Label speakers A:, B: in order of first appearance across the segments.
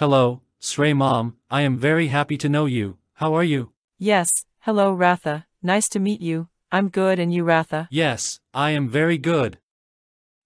A: Hello, Sray Mom, I am very happy to know you. How are you?
B: Yes, hello Ratha, nice to meet you. I'm good and you Ratha?
A: Yes, I am very good.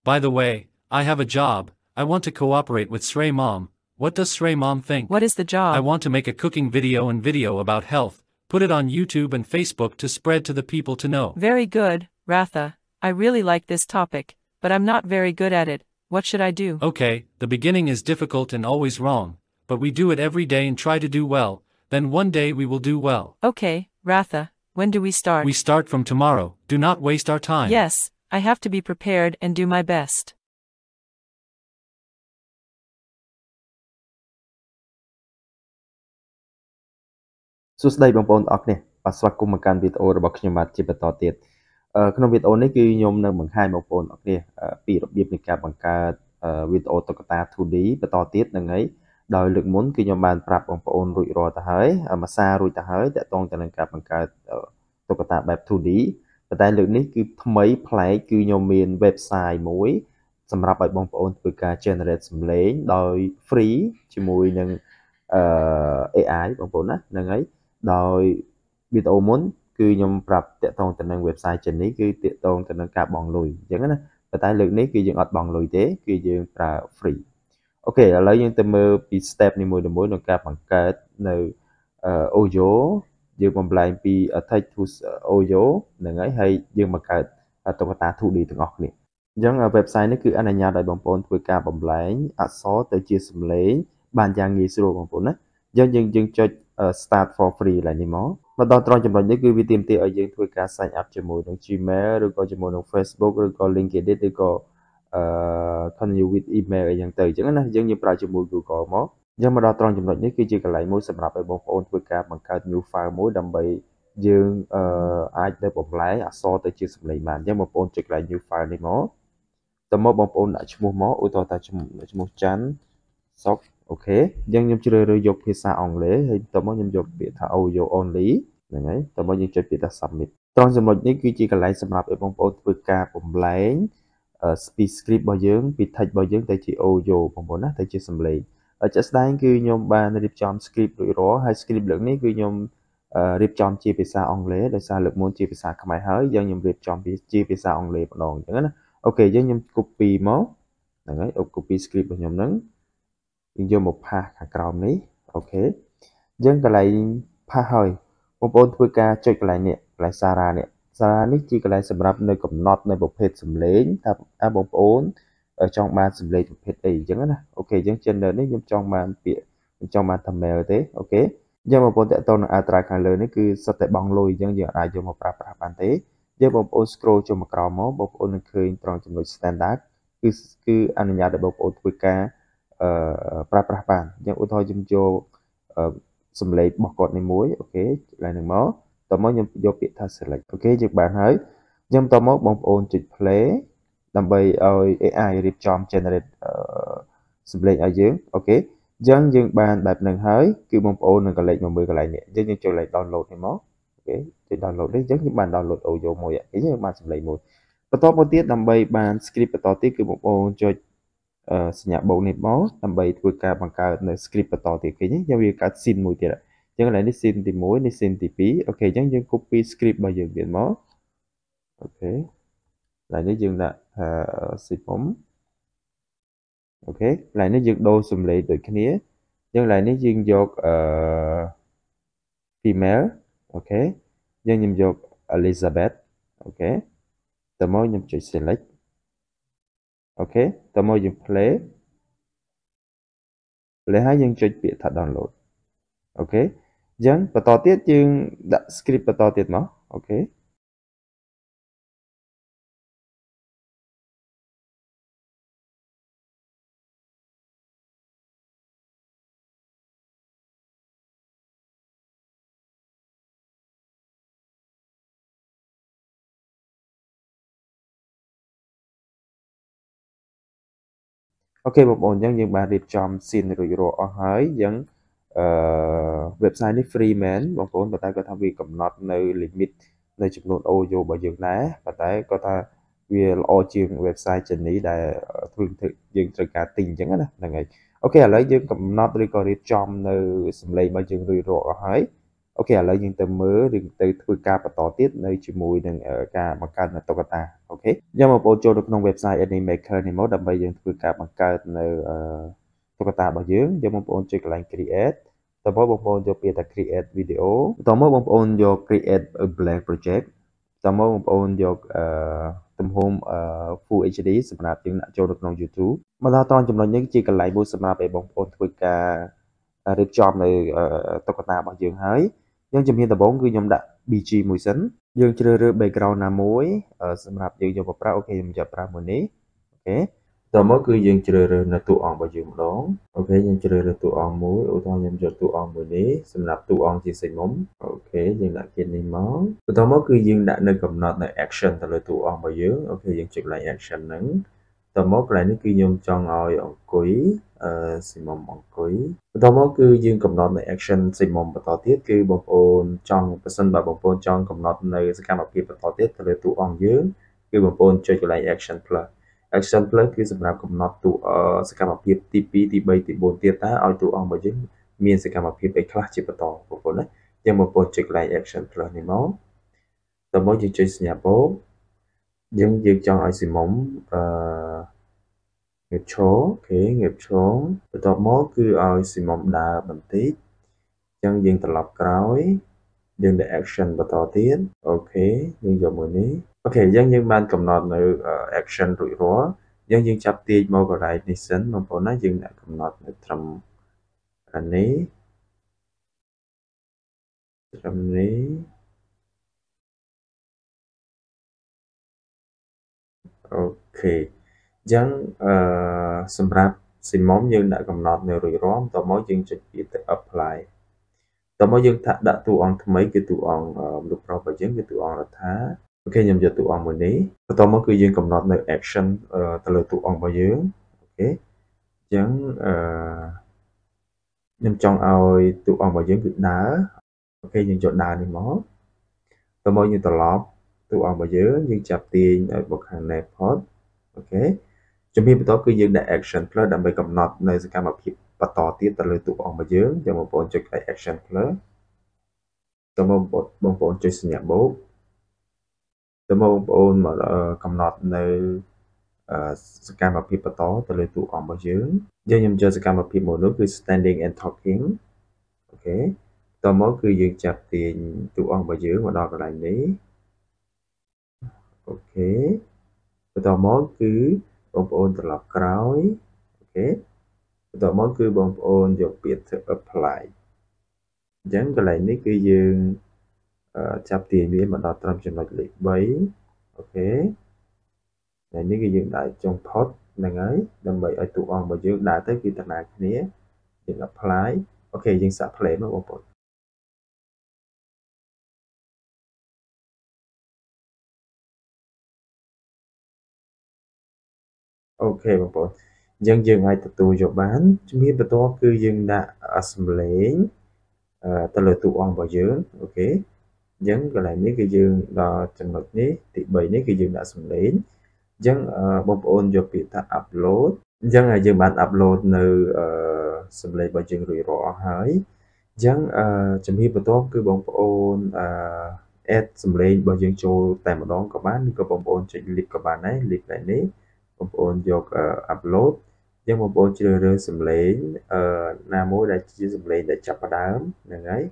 A: By the way, I have a job, I want to cooperate with Sray Mom. What does Sray Mom think?
B: What is the job?
A: I want to make a cooking video and video about health, put it on YouTube and Facebook to spread to the people to know.
B: Very good, Ratha. I really like this topic, but I'm not very good at it. What should I do?
A: Okay, the beginning is difficult and always wrong, but we do it every day and try to do well, then one day we will do well.
B: Okay, Ratha, when do we start?
A: We start from tomorrow, do not waste our time.
B: Yes, I have to be prepared and do my best.
C: សួស្តីបងប្អូនទាំងអស់គ្នាបាទស្វាគមន៍មកកាន់វីដេអូរបស់ខ្ញុំបាទជាបន្តទៀតក្នុងវីដេអូនេះគឺខ្ញុំនឹងបង្ហាញបងប្អូនទាំងអស់គ្នាពីរបៀបនៃការបង្កើតវីដេអូតុក្កតា 2D បន្តទៀតនឹងហើយ ដោយលើកមុនគឺខ្ញុំបានប្រាប់បងប្អូនរួចរាល់ទៅហើយមួយសាររួចទៅហើយតកតងទៅនឹងការបង្កើតតុក្កតាបែប 2D ប៉ុន្តែលើកនេះគឺថ្មីប្លែកគឺខ្ញុំមាន website មួយសម្រាប់ឲ្យបងប្អូនធ្វើការ generate សំឡេងដោយ free ជាមួយនឹង AI បងប្អូនណាហ្នឹងហើយដោយវីដេអូមុនគឺខ្ញុំប្រាប់តាក់ទងទៅនឹង website ចិននេះគឺតាក់ទងទៅនឹងការបង់លុយអញ្ចឹងណាប៉ុន្តែលើកនេះគឺយើងអត់បង់លុយទេ គឺយើងប្រើ free អូខេឥឡូវយើងទៅមើលពី step នីមួយៗក្នុងការបង្កើតនៅ audio យើងបំលែងពី text to audio ហ្នឹងហើយហើយយើងបង្កើតតុក្កតា 2D ទាំងអស់គ្នាអញ្ចឹង website នេះគឺអនុញ្ញាតឲ្យបងប្អូនធ្វើការបំលែងអក្សរទៅជាសំឡេងបានយ៉ាងងាយស្រួលបងប្អូនណាយើងយើងយើងចុច start for free ឡើយនេះមកមកដល់ត្រង់ចំណុចនេះគឺវាទាមទារឲ្យយើងធ្វើការ sign up ជាមួយនឹង Gmail ឬក៏ជាមួយនឹង Facebook ឬក៏ LinkedIn ឬក៏ អឺ continue with email អីចឹងទៅអញ្ចឹងណាយើងយើងប្រើជាមួយ Google មកយើងមកដល់ត្រង់ចំណុចនេះគឺជាកន្លែងមួយសម្រាប់ឲ្យបងប្អូនធ្វើការបង្កើត new file មួយដើម្បីយើងអឺអាចទៅបំលែងអក្សរទៅជាសំឡេងបានអញ្ចឹងបងប្អូនចុចកន្លែង new file នេះមកតមកបងប្អូនដាក់ឈ្មោះមកឧទាហរណ៍ថាឈ្មោះច័ន្ទសុកអូខេអញ្ចឹងខ្ញុំជ្រើសរើសយកភាសាអង់គ្លេសហើយបន្ទាប់មកខ្ញុំយកពាក្យថា audio only ហ្នឹងហើយបន្ទាប់មកយើងចុចពាក្យថា submit ត្រង់ចំណុចនេះគឺជាកន្លែងសម្រាប់ឲ្យបងប្អូនធ្វើការបំលែង speed script របស់យើងពី text របស់យើងទៅជា audio បងប្អូនណាទៅជាសំឡេងជាក់ស្ដែងគឺខ្ញុំបានរៀបចំ script រួចរាល់ហើយ script លើកនេះគឺខ្ញុំរៀបចំជាភាសាអង់គ្លេសដោយសារលើកមុនជាភាសាខ្មែរហើយយើងខ្ញុំរៀបចំជាភាសាអង់គ្លេសម្ដងអញ្ចឹងណា okay យើងខ្ញុំ copy មកហ្នឹងហើយ copy script របស់ខ្ញុំហ្នឹងយើងយកមកផាសខាងក្រោមនេះ okay យើងកន្លែងផាសហើយបងប្អូនធ្វើការចុចកន្លែងនេះកន្លែងសារ៉ានេះ សារ៉ានេះជាកន្លែងសម្រាប់នៅកំណត់នៅប្រភេទសំឡេងថាបងប្អូនចង់បានសំឡេងប្រភេទអីអញ្ចឹងណា okay អញ្ចឹង channel នេះខ្ញុំចង់បានពាក្យខ្ញុំចង់បានថា male ទេ okay យើងបងប្អូនតើតើនឹង Ultra ខាងលើនេះគឺសុទ្ធតែបង់លុយអញ្ចឹងយើងអាចយកមកប្រើប្រាស់បានទេយើងបងប្អូន scroll ចុះមកក្រោមមកបងប្អូននឹងឃើញត្រង់ចំណុច standard គឺគឺអនុញ្ញាតឲ្យបងប្អូនធ្វើការអឺប្រើប្រាស់បានអញ្ចឹងឧទាហរណ៍ខ្ញុំយកសំឡេងរបស់គាត់នេះមួយអូខេឡើងនឹងមក តមកខ្ញុំយកពាក្យថា select អូខេយើងបានហើយអញ្ចឹងតមកបងប្អូនចុច play ដើម្បីឲ្យ AI រៀបចំ generate សំឡេងឲ្យយើងអូខេអញ្ចឹងយើងបានបែបហ្នឹងហើយគឺបងប្អូននឹងកលេចមកមើលកន្លែងនេះអញ្ចឹងយើងចូលលេខ download នេះមកokay ចុច download នេះអញ្ចឹងយើងបាន download audio មួយអញ្ចឹងយើងបានសំឡេងមួយបន្តមកទៀតដើម្បីបាន script បន្តទៀតគឺបងប្អូនចុចសញ្ញាបូកនេះមកដើម្បីធ្វើការបង្កើតនៅ script បន្តទៀតគេយើងវាកើត scene មួយទៀត អញ្ចឹងកន្លែងនេះ scene ទី1នេះ scene ទី2 okay អញ្ចឹងយើង copy script របស់យើងទៀតមក okay កន្លែងនេះយើងដាក់ថា simum okay កន្លែងនេះយើងដូរសំឡេងដូចគ្នាអញ្ចឹងកន្លែងនេះយើងយកអឺ female okay អញ្ចឹងខ្ញុំយក Elizabeth okay តមកខ្ញុំចុច select okay តមកយើង play play ហើយយើងចុចពាក្យថា download okay អញ្ចឹងបន្តទៀតយើងដាក់ script បន្តទៀតមក okay okay បងប្អូនអញ្ចឹងយើងបានរៀបចំ scene រួចរាល់អស់ហើយអញ្ចឹង អឺ website នេះ free មែនបងប្អូនប៉ុន្តែគាត់ថាវាកំណត់នៅ limit នៅចំនួន audio របស់យើងដែរប៉ុន្តែគាត់ថាវាល្អជាង website ចិននេះដែលធ្វើយើងត្រូវការទិញអញ្ចឹងណាហ្នឹងហើយ okay ឥឡូវយើងកំណត់ឬក៏រៀបចំនៅសំឡេងរបស់យើងរួចរាល់អស់ហើយ okay ឥឡូវយើងទៅមើលឬទៅធ្វើការបន្តទៀតនៅជាមួយនឹងការបង្កើតនៅតុក្កតាអូខេយើងបងប្អូនចូលទៅក្នុង website Animaker នេះមកដើម្បីយើងធ្វើការបង្កើតនៅ តុក្កតារបស់យើងយើងបងប្អូនចុចកន្លែង create តមកបងប្អូនយកពាក្យថា create video តមកបងប្អូនយក create a blank project តមកបងប្អូនយកអឺទំហំ Full HD សម្រាប់យើងដាក់ចូលនៅក្នុង YouTube មកដល់ត្រង់ចំណុចនេះជាកន្លែងមួយសម្រាប់ឲ្យបងប្អូនធ្វើការរៀបចំនៅតុក្កតារបស់យើងហើយយើងជំហានដំបូងគឺខ្ញុំដាក់ BG មួយសិនយើងជ្រើសរើស background ណាមួយសម្រាប់យើងយកមកប្រើ okay ខ្ញុំយកប្រើមួយនេះ okay តមកគឺយើងជ្រើសរើសនៅតួអង្គរបស់យើងម្ដង okay យើងជ្រើសរើសតួអង្គមួយឧទាហរណ៍ខ្ញុំយកតួអង្គមួយនេះសម្រាប់តួអង្គជាសេចមុំ okay យើងដាក់គេនេះមកបន្តមកគឺយើងដាក់នៅកំណត់នៅ action ទៅលើតួអង្គរបស់យើង okay យើងចុច line action ហ្នឹងតមកកន្លែងនេះគឺខ្ញុំចង់ឲ្យអង្គុយអឺស៊ីមុំអង្គុយបន្តមកគឺយើងកំណត់នៅ action ស៊ីមុំបន្តទៀតគឺបងប្អូនចង់ប្រសិនបើបងប្អូនចង់កំណត់នៅសកម្មភាពបន្តទៀតទៅលើតួអង្គយើងគឺបងប្អូនចុចកន្លែង action plus action plus គឺសម្រាប់កំណត់តួសកម្មភាពទី2ទី3ទី4ទៀតតើឲ្យតួអង្គរបស់យើងមានសកម្មភាពអីខ្លះជាបន្តបងប្អូនណាយើងមកពោលចុចកន្លែង action plus នេះមកតមកយើងចុចសញ្ញាបូកយើងយើងចង់ឲ្យស៊ីមុំអឺងើបឈរអូខេងើបឈរបន្ទាប់មកគឺឲ្យស៊ីមុំដើរបន្តិចអញ្ចឹងយើងត្រឡប់ក្រោយយើងដាក់ action បន្តទៀតអូខេយើងយកមួយនេះ អូខេអញ្ចឹងយើងបានកំណត់នៅ action រួចរាល់យើងយើងចាប់ទាញមកកន្លែងនេះសិនបងប្អូនណាយើងដាក់កំណត់នៅត្រឹមអានេះត្រឹមនេះokay អញ្ចឹងអឺសម្រាប់ simum យើងដាក់កំណត់នៅរួចរាល់តមកយើងចុចពាក្យទៅ apply តមកយើងថាដាក់តួអង្គថ្មីគឺតួអង្គមនុស្សប្រុសរបស់យើងគឺតួអង្គរដ្ឋា okay ខ្ញុំយកតួអង្គមួយនេះបន្តមកគឺយើងកំណត់នៅ action ទៅលើតួអង្គរបស់យើង okay អញ្ចឹងអឺខ្ញុំចង់ឲ្យតួអង្គរបស់យើងគឺដើរ okay យើងយកដើរនេះមកតមកយើងត្រឡប់តួអង្គរបស់យើងយើងចាប់ទាញឲ្យមកខាង left port អូខេជំហានបន្ទាប់គឺយើងដាក់ action plus ដើម្បីកំណត់នៅសកម្មភាពបន្តទៀតទៅលើតួអង្គរបស់យើងយើងបងប្អូនចុច action plus តមកបងប្អូនចុចសញ្ញាបូក ទៅមកបងប្អូនមកកំណត់នៅសកម្មភាពបន្តទៅលើតួអង្គរបស់យើងយើងខ្ញុំចូលសកម្មភាពមួយនោះគឺ standing and talking okay តមកគឺយើងចាប់ទាញតួអង្គរបស់យើងមកដល់កន្លែងនេះ okay បន្តមកគឺបងប្អូនត្រឡប់ក្រោយ okay បន្តមកគឺបងប្អូនយកពាក្យ apply អញ្ចឹងកន្លែងនេះគឺយើង ចាប់ទាញវាមកដល់ត្រឹមចំណុចលេខ3 okay ហើយនេះគឺយើងដាក់ចុងផុតហ្នឹងហើយដើម្បីឲ្យតួអង្គរបស់យើងដើរទៅគឺតាណាគ្នាយើង apply okay យើងសាក់ play មកបងប្អូន okay បងប្អូនអញ្ចឹងយើងអាចទទួលយកបានជំនាញបន្ទាប់គឺយើងដាក់សំឡេងទៅលើតួអង្គរបស់យើង okay អញ្ចឹងកន្លែងនេះគឺយើងដល់ចំណុចនេះទី3នេះគឺយើងដាក់សំឡេងអញ្ចឹងបងប្អូនយកពាក្យថា upload អញ្ចឹងយើងបាន upload នៅសំឡេងរបស់យើងរួចរាល់ហើយអញ្ចឹងជំហានបន្ទាប់គឺបងប្អូន add សំឡេងរបស់យើងចូលតែម្ដងក៏បានឬក៏បងប្អូនចុច link ក៏បានដែរ link ដែរនេះបងប្អូនយក upload អញ្ចឹងបងប្អូនជ្រើសរើសសំឡេងណាមួយដែលជាសំឡេងដែលចាប់ផ្ដើមហ្នឹងហើយ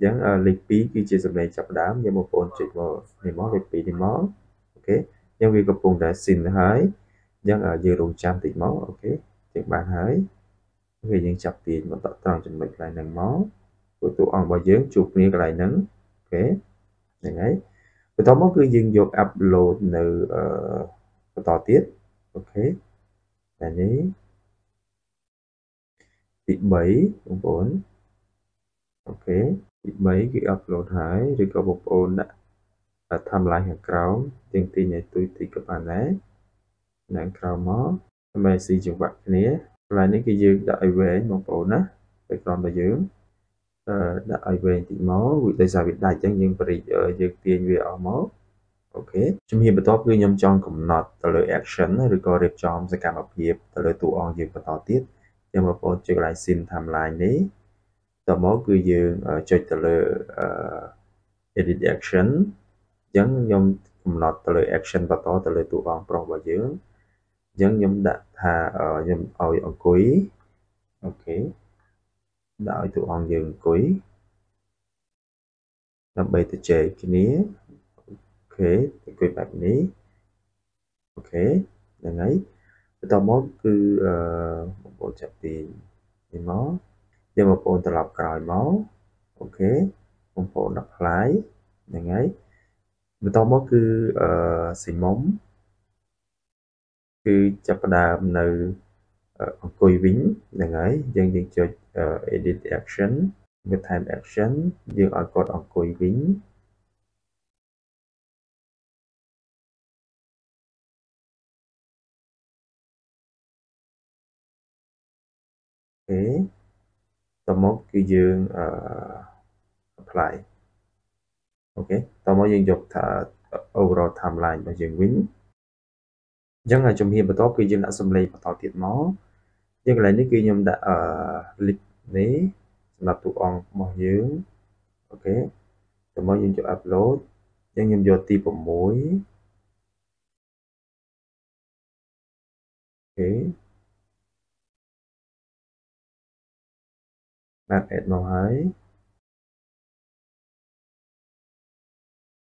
C: អញ្ចឹងលេខ2គឺជាសម្លេងចាប់ផ្ដើមយើងបងប្អូនចុចមកនេះមកលេខ2នេះមក okay អញ្ចឹងវាកំពុងតែស៊ីនហើយអញ្ចឹងយើងរងចាំតិចមក okay ចឹងបានហើយវាយើងចាប់ទាញបន្តត្រង់ចំណុចកន្លែងហ្នឹងមកព្រោះតួអង្គរបស់យើងជួបគ្នាកន្លែងហ្នឹង okay ហ្នឹងហើយបន្តមកគឺយើងយក upload នៅបន្តទៀត okay តែនេះទី3បងប្អូនអូខេ ទី3 គឺ upload ហើយ ឬក៏បងប្អូនដាក់ timeline ខាងក្រោមទៀងទីនៃទួយទីក៏បានដែរនៅក្រោមមកដើម្បីស៊ីចង្វាក់គ្នាកន្លែងនេះគឺយើងដាក់ឲ្យវែងបងប្អូនណា background របស់យើងអឺដាក់ឲ្យវែងតិចមកវាដោយសារវាដាច់អញ្ចឹងយើងបរិយយើងទាញវាអស់មកអូខេជំហានបន្ទាប់គឺខ្ញុំចង់កំណត់ទៅលើ action ឬក៏រៀបចំសកម្មភាពទៅលើតួអង្គយើងបន្តទៀតយើងបងប្អូនចុចកន្លែង sin timeline នេះ តមកគឺយើងចុចទៅលើ edit action អញ្ចឹងខ្ញុំកំណត់ទៅលើ action បន្តទៅលើតួអង្គប្រុសរបស់យើងអញ្ចឹងខ្ញុំដាក់ថាខ្ញុំឲ្យអង្គុយអូខេដាក់ឲ្យតួអង្គយើងអង្គុយដើម្បីទៅចែកគ្នាអូខេអង្គុយបែបនេះokay ហ្នឹងហើយបន្តមកគឺអឺបងប្អូនចាប់ពីនេះមក យើងបងប្អូនត្រឡប់ក្រោយមក okay បងប្អូន apply ហ្នឹងហើយបន្តមកគឺអឺ simum គឺចាប់ផ្ដើមនៅអង្គុយវិញហ្នឹងហើយយើងយើងចុច edit action វា time action យើងឲ្យគាត់អង្គុយវិញ តមកគឺយើងអឺ apply okay តមកយើងយកថា overall timeline របស់យើងវិញអញ្ចឹងជំហានបន្ទាប់គឺយើងដាក់សំឡេងបន្តទៀតមកយើងកន្លែងនេះគឺខ្ញុំដាក់អឺ lip នេះសម្រាប់តួអង្គរបស់យើង okay តមកយើងយក upload អញ្ចឹងខ្ញុំយកទី6អូខេ ដាក់ add មកហើយ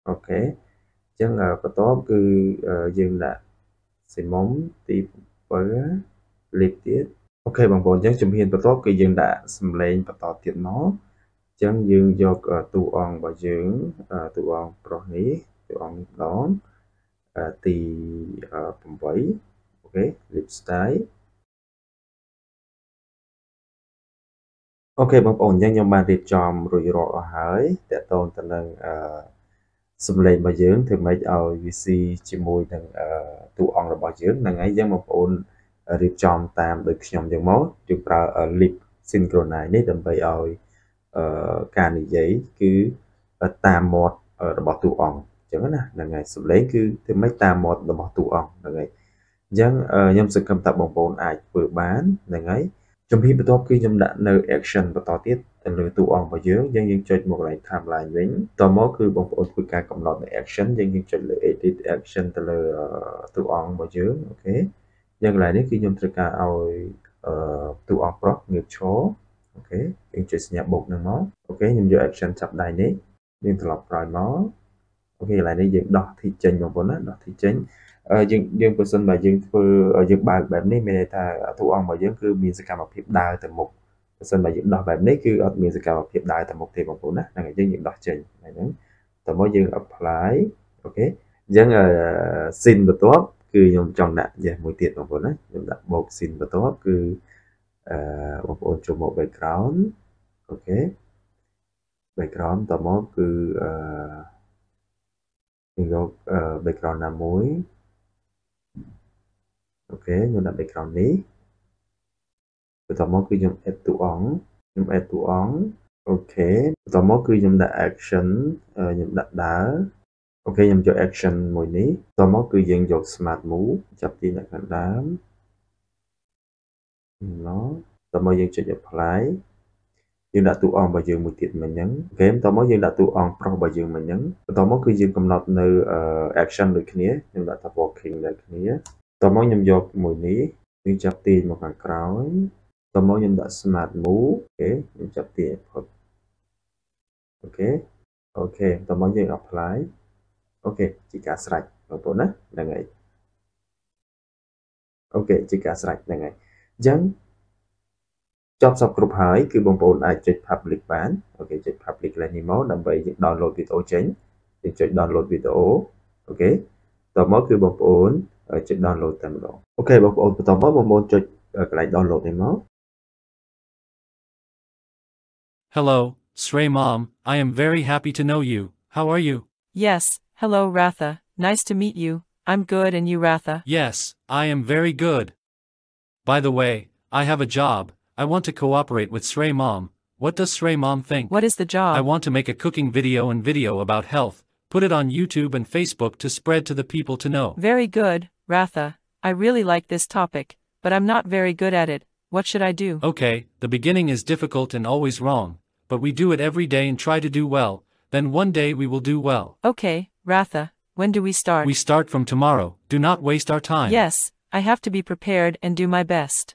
C: អូខេអញ្ចឹងបន្ទាប់គឺយើងដាក់ simum ទី7 lip ទៀតអូខេបងប្អូនអញ្ចឹងជំហានបន្ទាប់គឺយើងដាក់សំឡេងបន្តទៀតមកអញ្ចឹងយើងយកតួអង្គរបស់យើងតួអង្គប្រុសនេះតួអង្គម្ដងទី8អូខេ lip style អូខេបងប្អូនអញ្ចឹងខ្ញុំបានរៀបចំរួចរាល់អស់ហើយតកតងទៅនឹងអឺសំឡេងរបស់យើងធ្វើម៉េចឲ្យវាស៊ីជាមួយនឹងតួអង្គរបស់យើងហ្នឹងហើយយើងបងប្អូនរៀបចំតាមដូចខ្ញុំយ៉ាងមកយើងប្រើ lip synchronize នេះដើម្បីឲ្យការនិយាយគឺតាមមាត់របស់តួអង្គអញ្ចឹងណាហ្នឹងហើយសំឡេងគឺធ្វើម៉េចតាមមាត់របស់តួអង្គហ្នឹងហើយអញ្ចឹងខ្ញុំសង្ឃឹមថាបងប្អូនអាចធ្វើបានហ្នឹងហើយ ជំហានបន្ទាប់គឺខ្ញុំដាក់នៅ action បន្តទៀតទៅលើតួអង្គរបស់យើងយើងយើងចុចមកកន្លែង timeline វិញតមក គឺបងប្អូនធ្វើការកំណត់នៅ action យើងយើងចុចលើ edit action ទៅលើតួអង្គរបស់យើងអូខេយើងកន្លែងនេះគឺខ្ញុំត្រូវការឲ្យតួអង្គប្រុសងើបឈរokay យើងចុចសញ្ញាបូកនឹងមក okay ខ្ញុំយក action ចាប់ដៃនេះយើងត្រឡប់ក្រោយមក okay កន្លែងនេះយើងដោះទីចេញបងប្អូនណាដោះទីចេញ យើងយើងបើសិនបើយើងធ្វើយើងបើកបែបនេះមានន័យថាតួអង្គរបស់យើងគឺមានសកម្មភាពដើរទៅមុខបើសិនបើយើងដោះបែបនេះគឺអត់មានសកម្មភាពដើរទៅមុខទេបងប្អូនណាហ្នឹងហើយយើងយើងដោះចេញហ្នឹងតមកយើង apply okay អញ្ចឹង scene បន្ទាប់គឺខ្ញុំចង់ដាក់យ៉ាមួយទៀតបងប្អូនណាខ្ញុំដាក់បូក scene បន្ទាប់គឺអឺបងប្អូនចូលមក background okay background តមកគឺអឺយើងយក background ណាមួយ okay ខ្ញុំដាក់ background នេះបន្ទាប់មកគឺខ្ញុំ add តួអង្គខ្ញុំ add តួអង្គ okay បន្ទាប់មកគឺខ្ញុំដាក់ action ខ្ញុំដាក់ដើរ okay ខ្ញុំយក action មួយនេះបន្ទាប់មកគឺយើងយក smart move ចាប់ទីអ្នកខាងដើមណោះបន្ទាប់មកយើងចុច apply យើងដាក់តួអង្គរបស់យើងមួយទៀតមិញហ្នឹង OK បន្ទាប់មកយើងដាក់តួអង្គប្រុសរបស់យើងមិញហ្នឹងបន្ទាប់មកគឺយើងកំណត់នៅ action ដូចគ្នាខ្ញុំដាក់ថា walking ដូចគ្នា បន្ទាប់មកខ្ញុំយកមួយនេះយើងចាប់ទាញមកខាងក្រោយតមកខ្ញុំដាក់ smart move OK ខ្ញុំចាប់ទាញឲ្យផុត OK OK តមកយើង apply OK ជាការស្រេចបងប្អូនណាហ្នឹងហើយ OK ជាការស្រេចហ្នឹងហើយអញ្ចឹងចប់សពគ្រប់ហើយគឺបងប្អូនអាចចុច publish បាន OK ចុច publish ឡើងនេះមកដើម្បីយើង download វីដេអូចេញយើងចុច download វីដេអូអូខេតមកគឺបងប្អូន ចុច download តែម្ដងអូខេបងប្អូនបន្តមកបងប្អូនចុចកន្លែង download នេះមក
A: Hello, Stray Mom, I am very happy to know you. How are you?
B: Yes, hello Ratha, nice to meet you. I'm good and you Ratha?
A: Yes, I am very good. By the way, I have a job. I want to cooperate with Stray Mom. What does Stray Mom think?
B: What is the job?
A: I want to make a cooking video and video about health, put it on YouTube and Facebook to spread to the people to know.
B: Very good, Ratha. I really like this topic, but I'm not very good at it. What should I do?
A: Okay, the beginning is difficult and always wrong, but we do it every day and try to do well, then one day we will do well.
B: Okay, Ratha, when do we start?
A: We start from tomorrow, do not waste our time.
B: Yes, I have to be prepared and do my best.